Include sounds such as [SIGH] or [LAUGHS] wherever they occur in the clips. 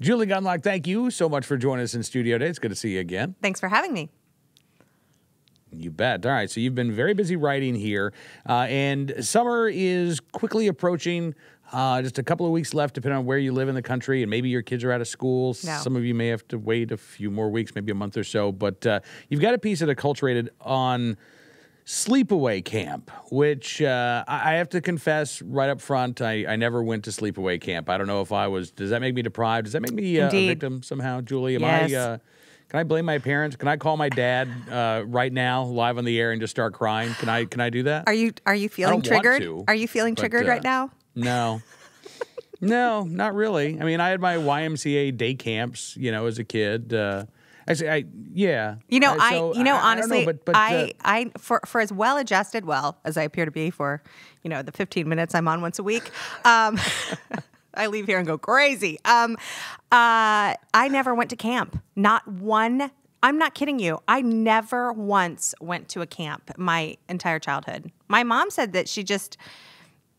Julie Gunlock, thank you so much for joining us in studio today. It's good to see you again. Thanks for having me. You bet. All right. So you've been very busy writing here, uh, and summer is quickly approaching. Uh, just a couple of weeks left, depending on where you live in the country, and maybe your kids are out of school. No. Some of you may have to wait a few more weeks, maybe a month or so. But uh, you've got a piece that acculturated on sleepaway camp, which uh, I have to confess right up front, I, I never went to sleepaway camp. I don't know if I was. Does that make me deprived? Does that make me uh, a victim somehow, Julie? Am Yes. I? Uh, can I blame my parents? Can I call my dad uh, right now, live on the air, and just start crying? Can I? Can I do that? Are you are you feeling triggered? to, are you feeling but, triggered uh, right now? No. [LAUGHS] no, not really. I mean, I had my YMCA day camps, you know, as a kid. Uh, say, I yeah. You know, Uh, I so you know I- I honestly, but, but, uh, I I for for as well adjusted, well as I appear to be for you know the 15 minutes I'm on once a week. Um, [LAUGHS] I leave here and go crazy. Um, uh, I never went to camp. Not one. I'm not kidding you. I never once went to a camp my entire childhood. My mom said that she just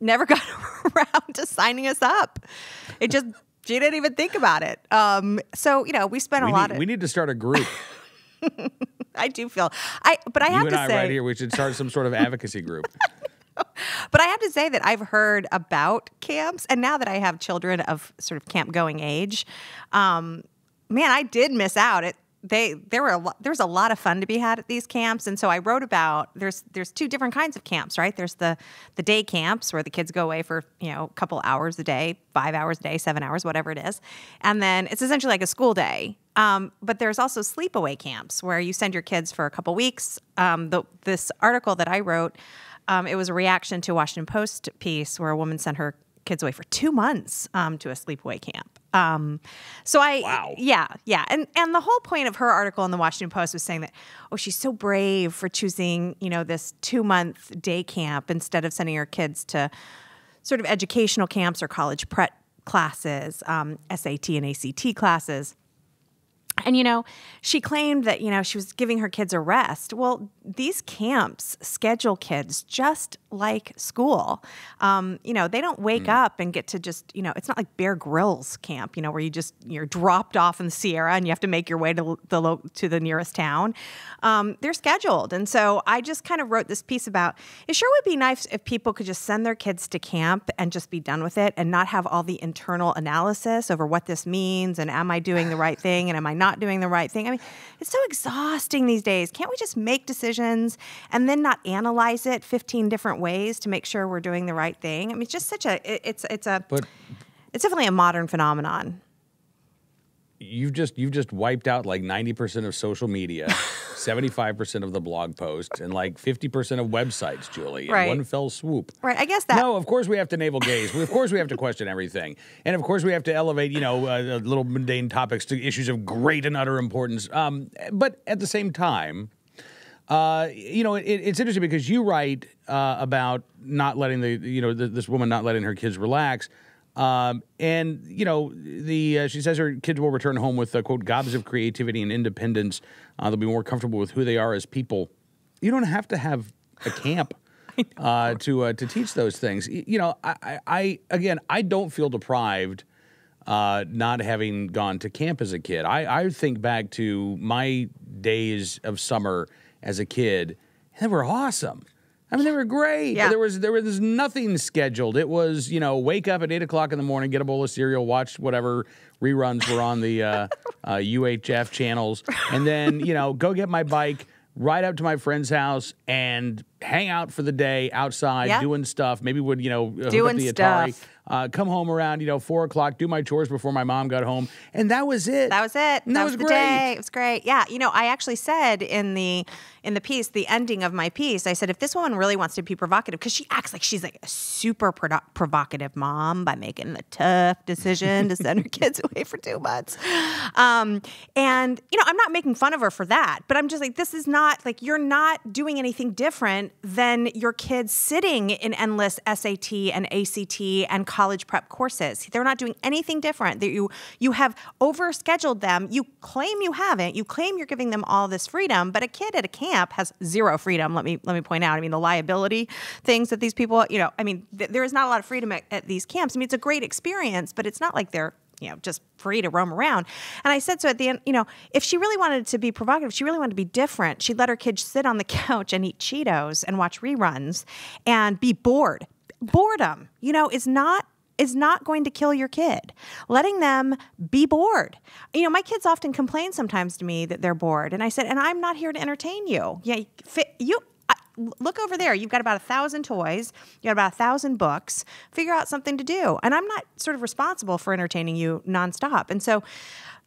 never [LAUGHS] got around to signing us up. It just she didn't even think about it. Um, so you know, we spent we a lot need, of. we need to start a group. [LAUGHS] I do feel I, but I you have to I say, right here. We should start some sort of advocacy group. [LAUGHS] but I have to say that I've heard about camps, and now that I have children of sort of camp going age, um, man, I did miss out. It they there were a lot, there was a lot of fun to be had at these camps, and so I wrote about there's there's two different kinds of camps, right? There's the the day camps where the kids go away for you know a couple hours a day, five hours a day, seven hours, whatever it is, and then it's essentially like a school day. Um, but there's also sleepaway camps where you send your kids for a couple weeks. Um, the, this article that I wrote, um, it was a reaction to a Washington Post piece where a woman sent her kids away for two months um, to a sleepaway camp. Um, so I, Wow. yeah, yeah, and and the whole point of her article in the Washington Post was saying that oh, she's so brave for choosing you know this two month day camp instead of sending her kids to sort of educational camps or college prep classes, um, SAT and ACT classes. And, you know, she claimed that, you know, she was giving her kids a rest. Well, these camps schedule kids just like school. Um, you know, they don't wake up and get to just, you know, it's not like Bear Grylls camp, you know, where you just, you're dropped off in the Sierra and you have to make your way to the, lo- to the nearest town. Um, they're scheduled. And so I just kind of wrote this piece about it sure would be nice if people could just send their kids to camp and just be done with it and not have all the internal analysis over what this means and am I doing the right thing and am I not doing the right thing. I mean, it's so exhausting these days. Can't we just make decisions and then not analyze it 15 different ways to make sure we're doing the right thing? I mean, it's just such a it- it's it's a But it's definitely a modern phenomenon. You've just you've just wiped out like 90% of social media [LAUGHS] 75% of the blog posts and like 50% of websites julie in one fell swoop Right. I guess that no, of course we have to navel gaze. Of course we have to question everything, and of course we have to elevate, you know, uh, little mundane topics to issues of great and utter importance. Um, but at the same time, uh, you know, it, it's interesting because you write uh, about not letting the, you know, th- this woman not letting her kids relax. Um, and you know, the uh, she says her kids will return home with uh, quote gobs of creativity and independence. Uh, they'll be more comfortable with who they are as people. You don't have to have a camp [LAUGHS] uh, to uh, to teach those things. You know, I, I, again, I don't feel deprived uh, not having gone to camp as a kid. I, I think back to my days of summer as a kid, and they were awesome. I mean, they were great. Yeah. There was there was nothing scheduled. It was you know wake up at eight o'clock in the morning, get a bowl of cereal, watch whatever reruns were on the uh, uh, UHF channels, and then you know go get my bike, ride up to my friend's house, and hang out for the day outside Yeah. doing stuff. Maybe would you know hook up Doing the Atari. stuff. Uh, come home around you know four o'clock, do my chores before my mom got home, and that was it. That was it. And that was was, the great. day. It was great. Yeah. You know, I actually said in the in the piece, the ending of my piece, I said if this woman really wants to be provocative, because she acts like she's like a super provocative mom by making the tough decision to send her [LAUGHS] kids away for two months. Um, and you know, I'm not making fun of her for that, but I'm just like, this is not like you're not doing anything different than your kids sitting in endless SAT and ACT and college prep courses. They're not doing anything different. That you you have overscheduled them. You claim you haven't. You claim you're giving them all this freedom, but a kid at a camp has zero freedom. Let me let me point out. I mean, the liability things that these people, you know, I mean, th- there is not a lot of freedom at, at these camps. I mean, it's a great experience, but it's not like they're you know, just free to roam around. And I said so at the end, you know, if she really wanted to be provocative, she really wanted to be different, she'd let her kids sit on the [LAUGHS] couch and eat Cheetos and watch reruns and be bored. Boredom, you know, is not is not going to kill your kid. Letting them be bored. You know, my kids often complain sometimes to me that they're bored, and I said, "And I'm not here to entertain you. Yeah, you look over there. You've got about a thousand toys. You got about a thousand books. Figure out something to do. And I'm not sort of responsible for entertaining you nonstop. And so,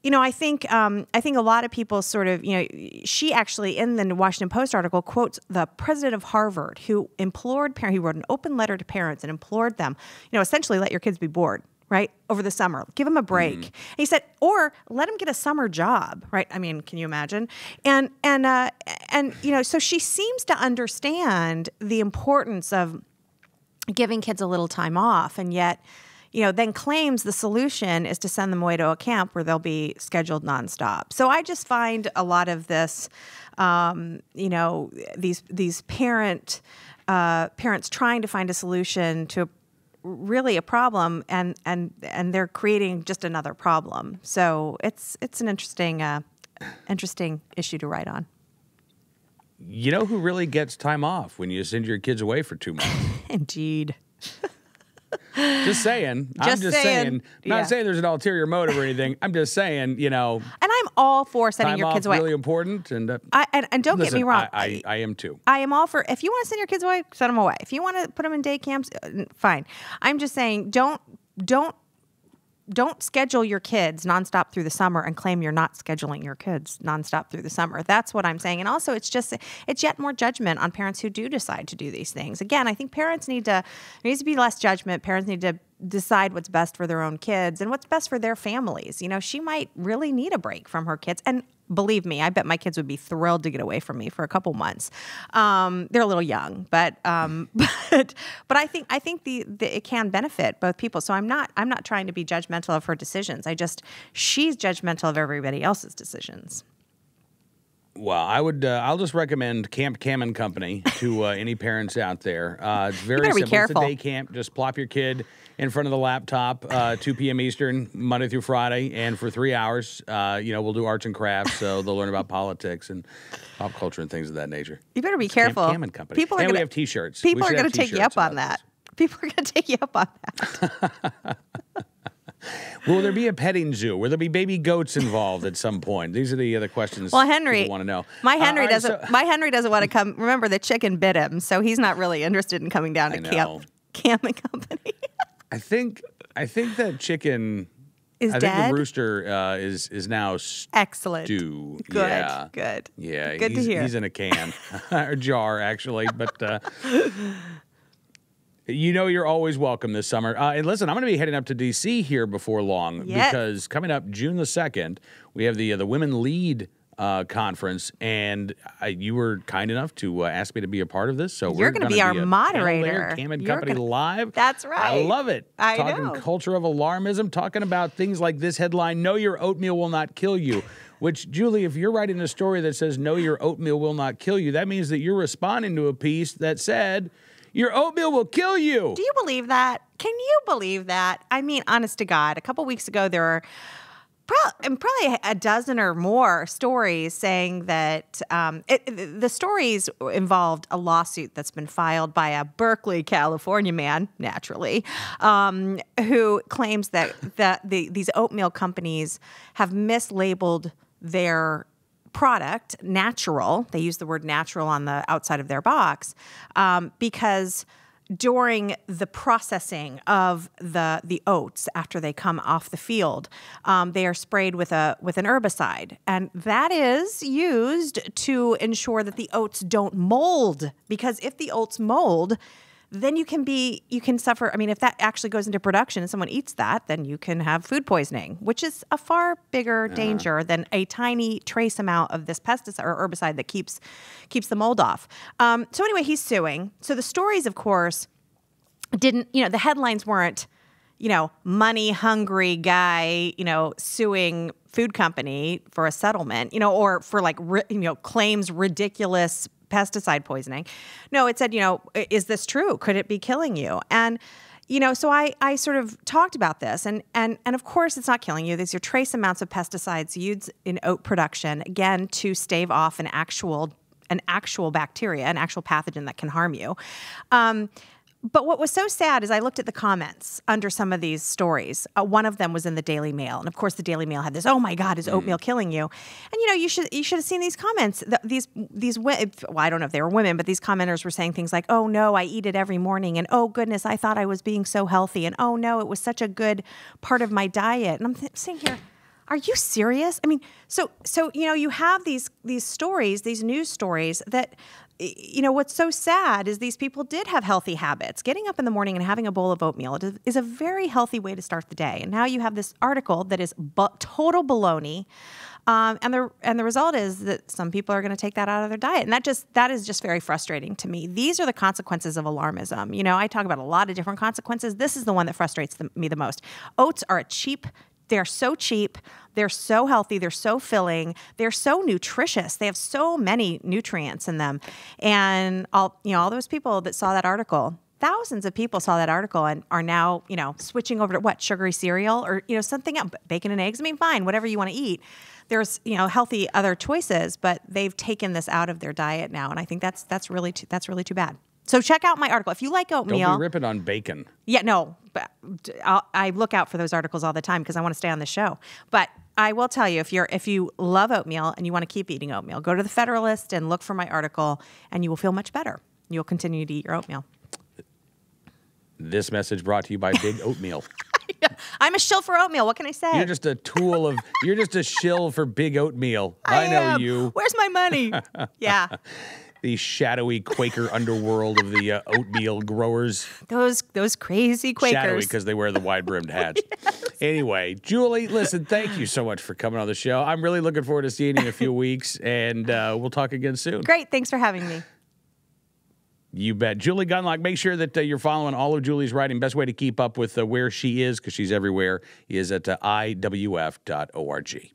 you know, I think um, I think a lot of people sort of, you know, she actually in the Washington Post article quotes the president of Harvard who implored parents. He wrote an open letter to parents and implored them, you know, essentially let your kids be bored right over the summer. Give them a break. Mm. he said or let them get a summer job right? I mean can you imagine? And and uh and you know so she seems to understand the importance of giving kids a little time off and yet you know then claims the solution is to send them away to a camp where they'll be scheduled nonstop. So i just find a lot of this um, you know these these parent uh, parents trying to find a solution to really a problem and and and they're creating just another problem. So it's it's an interesting uh, interesting issue to write on. You know who really gets time off when you send your kids away for two months? [LAUGHS] Indeed [LAUGHS] just saying. Just I'm just saying. saying yeah. Not saying there's an ulterior motive or anything. I'm just saying, you know. And I'm all for sending your kids away. Really important, and uh, I, and, and don't listen, get me wrong. I, I, I, am too. I am all for. If you want to send your kids away, send them away. If you want to put them in day camps, uh, fine. I'm just saying, don't don't don't schedule your kids nonstop through the summer and claim you're not scheduling your kids nonstop through the summer. That's what I'm saying. And also, it's just it's yet more judgment on parents who do decide to do these things. Again, I think parents need to there needs to be less judgment. Parents need to decide what's best for their own kids and what's best for their families. You know, she might really need a break from her kids. And believe me, I bet my kids would be thrilled to get away from me for a couple months. Um, they're a little young, but um, [LAUGHS] but but I think I think the, the, it can benefit both people. So I'm not I'm not trying to be judgmental of her decisions. I just she's judgmental of everybody else's decisions. Well, I would. Uh, I'll just recommend Camp Cam and Company to uh, any parents out there. Uh, it's very simple. It's a day camp. Just plop your kid in front of the laptop, uh, 2 p.m. Eastern, Monday through Friday, and for three hours, uh, you know, we'll do arts and crafts, so they'll learn about politics and pop culture and things of that nature. You better be it's careful. Camp Cam and Company. People are and gonna, we have T-shirts. People are going to take you up on that. People are going to take you up on that. Will there be a petting zoo? Will there be baby goats involved at some point? These are the other questions. Well, Henry want to know. My uh, Henry uh, doesn't. So, my Henry doesn't want to come. Remember, the chicken bit him, so he's not really interested in coming down to camp. Camp and Company. [LAUGHS] I think. I think that chicken is I dead. think the rooster uh, is is now excellent. Stew. Good. Yeah. Good. Yeah. Good to hear. He's in a can [LAUGHS] or jar actually, but. Uh, [LAUGHS] You know you're always welcome this summer. Uh, and listen, I'm going to be heading up to DC here before long yes. because coming up June the second, we have the uh, the Women Lead uh, conference, and uh, you were kind enough to uh, ask me to be a part of this. So you're going to be, our moderator. Cam and Company gonna, live. That's right. I love it. I talking know. culture of alarmism, talking about things like this headline: "No, your oatmeal will not kill you." Which, Julie, if you're writing a story that says "No, your oatmeal will not kill you," that means that you're responding to a piece that said your oatmeal will kill you. Do you believe that? Can you believe that? I mean, honest to God, a couple weeks ago there were probably a dozen or more stories saying that um, it, the stories involved a lawsuit that's been filed by a Berkeley, California man, naturally, um, who claims that, that the, these oatmeal companies have mislabeled their product, natural, they use the word natural on the outside of their box, um, because during the processing of the the oats after they come off the field, um, they are sprayed with a with an herbicide, and that is used to ensure that the oats don't mold. Because if the oats mold, then you can be you can suffer i mean if that actually goes into production and someone eats that then you can have food poisoning which is a far bigger uh-huh. danger than a tiny trace amount of this pesticide or herbicide that keeps keeps the mold off um, so anyway he's suing so the stories of course didn't you know the headlines weren't you know money hungry guy you know suing food company for a settlement you know or for like you know claims ridiculous pesticide poisoning. No, it said, you know, is this true? Could it be killing you? And you know, so I, I sort of talked about this, and and and of course, it's not killing you. These are trace amounts of pesticides used in oat production, again, to stave off an actual an actual bacteria, an actual pathogen that can harm you. Um, but what was so sad is I looked at the comments under some of these stories. Uh, one of them was in the Daily Mail, and of course, the Daily Mail had this, "Oh my God, is oatmeal killing you?" And you know, you should you should have seen these comments. The, these these well, I don't know if they were women, but these commenters were saying things like, "Oh no, I eat it every morning," and "Oh goodness, I thought I was being so healthy," and "Oh no, it was such a good part of my diet." And I'm th- sitting here are you serious i mean so so you know you have these these stories these news stories that you know what's so sad is these people did have healthy habits getting up in the morning and having a bowl of oatmeal is a very healthy way to start the day and now you have this article that is total baloney um, and the and the result is that some people are going to take that out of their diet, and that just that is just very frustrating to me. These are the consequences of alarmism. You know, I talk about a lot of different consequences. This is the one that frustrates the, me the most. Oats are a cheap they're so cheap, they're so healthy, they're so filling, they're so nutritious. They have so many nutrients in them. And all you know, all those people that saw that article, thousands of people saw that article and are now, you know, switching over to what, sugary cereal or, you know, something else, bacon and eggs. I mean, fine, whatever you want to eat. There's, you know, healthy other choices, but they've taken this out of their diet now. And I think that's that's really too, that's really too bad. So check out my article if you like oatmeal. Don't be ripping on bacon. Yeah, no, but I'll, I look out for those articles all the time because I want to stay on the show. But I will tell you if you're if you love oatmeal and you want to keep eating oatmeal, go to the Federalist and look for my article, and you will feel much better. You'll continue to eat your oatmeal. This message brought to you by Big Oatmeal. [LAUGHS] I'm a shill for oatmeal. What can I say? You're just a tool of. You're just a shill for Big Oatmeal. I, I know am. you. Where's my money? [LAUGHS] yeah. The shadowy Quaker underworld of the uh, oatmeal growers. Those those crazy Quakers. Shadowy because they wear the wide brimmed hats. [LAUGHS] yes. Anyway, Julie, listen, thank you so much for coming on the show. I'm really looking forward to seeing you in a few weeks, and uh, we'll talk again soon. Great. Thanks for having me. You bet. Julie Gunlock, make sure that uh, you're following all of Julie's writing. Best way to keep up with uh, where she is, because she's everywhere, is at uh, iwf.org.